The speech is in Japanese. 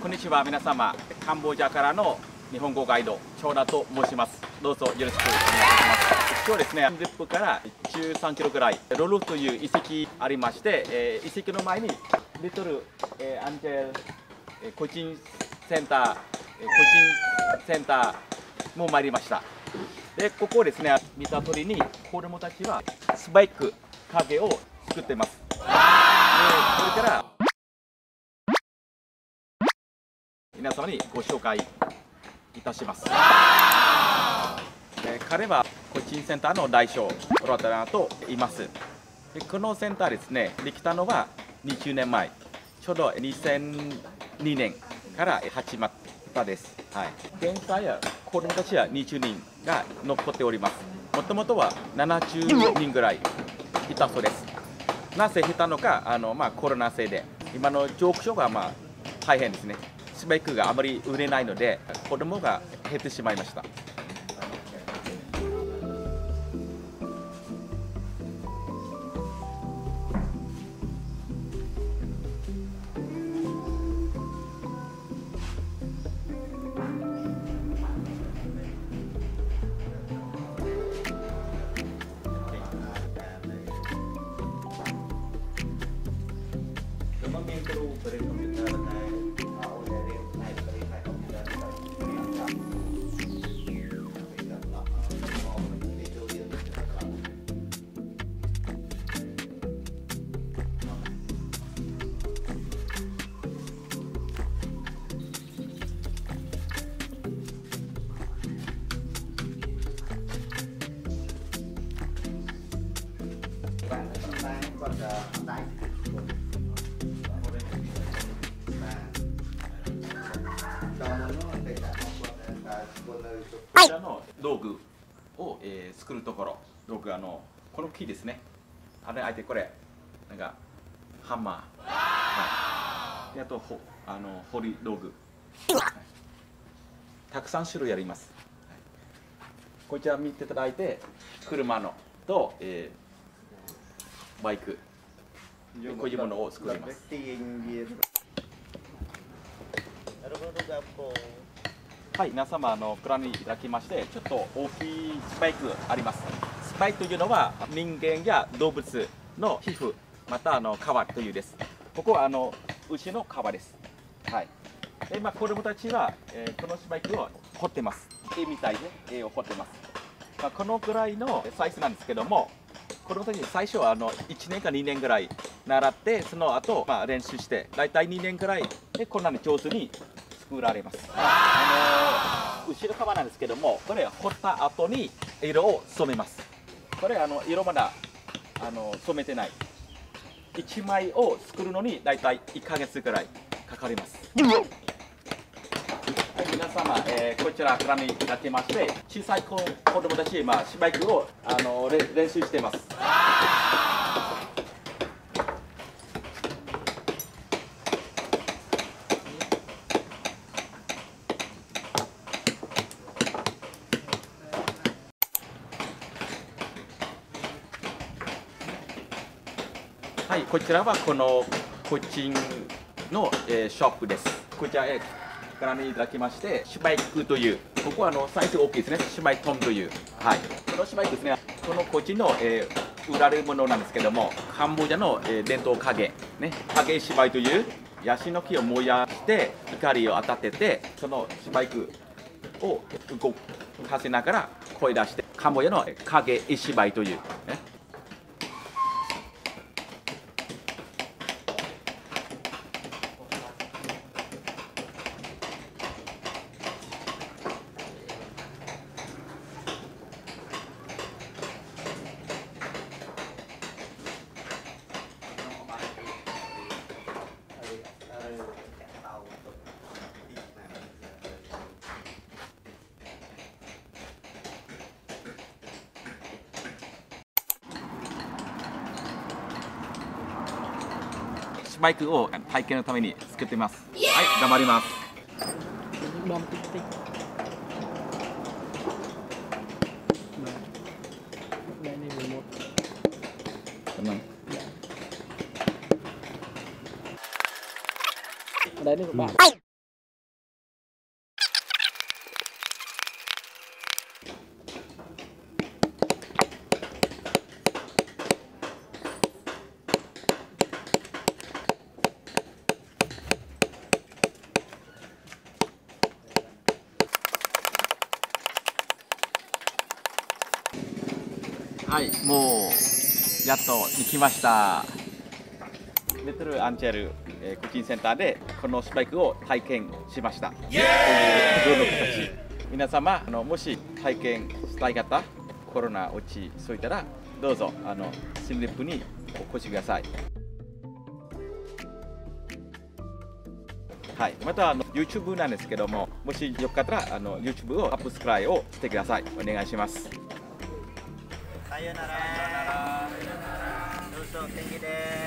こんにちは。皆様カンボジアからの日本語ガイド長田と申します。どうぞよろしくお願いします。今日はですねゼップから13キロぐらいロルという遺跡ありまして、えー遺跡の前にリトル、えーアンジェル、えーコチンセンター、えーコチンセンターも参りました。でここですね見た通りに子供たちはスパイク影を作ってます。でそれから皆様にご紹介いたします。えー彼はコチンセンターの代表ロタナと言います。でこのセンターですね、できたのは20年前、ちょうど2002年から始まったです。はい。現在は子供たちは20人が残っております。もともとは70人ぐらいいたそうです。なぜ減ったのか、あのまあ、コロナ生で、今の状況がまあ大変ですね。スパイクがあまり売れないので、子供が減ってしまいました。micro per il computer dai audio dai per il computer bạn ở tay còn tay こちらの道具を、えー作るところ、道具あのこの木ですね。あれあえてこれ。なんかハンマー、はい。であとほあの掘り道具、はい。たくさん種類あります。はい。こちら見ていただいて車のと、えーバイク。こういうものを作ります。はい、皆様あのご覧いただきまして、ちょっと大きいスパイクあります。スパイクというのは人間や動物の皮膚、またあの皮というです。ここはあの牛の皮です。はい。で、まあ子供たちは、えーこのスパイクを掘ってます。絵みたいで絵を掘ってます。まあ、このぐらいのサイズなんですけども、子供たち最初はあの1年か2年ぐらい習って、その後、まあ練習して、大体2年ぐらいでこんなに上手に作られます。あの後ろ側なんですけども、これ掘った後に色を染めます。これあの色まだあの染めてない。1枚を作るのに大体1ヶ月ぐらいかかります。はい皆様、えーこちらご覧いただきまして、小さい子子供たち、まあ、スパイクをあのれ練習しています。はい、こちらはこのコチンの、えーショップです。こちらへご覧いただきまして、シュバイクという、ここはあのサイズ大きいですね、シュバイトンという。はい、このシュバイクですね、このコチンの、えー売られるものなんですけども、カンボジアの、えー伝統影、ね、影芝居というヤシの木を燃やして光を当たってて、そのシュバイクを動かせながら声出して、カンボジアの影絵芝居という、ね、スパイクを体験のために作ってます。はい頑張ります。tích Đó. はいもうやっと行きました。メトルアンチェル、えーコーチンセンターでこのスパイクを体験しました。こういう象の形皆様あのもし体験したい方コロナ落ちそういたらどうぞあのスリップにお越しください。はい、またあの YouTube なんですけども、もしよかったらあの YouTube をアップスクライをしてください。お願いします。さよなら。どうぞ元気で。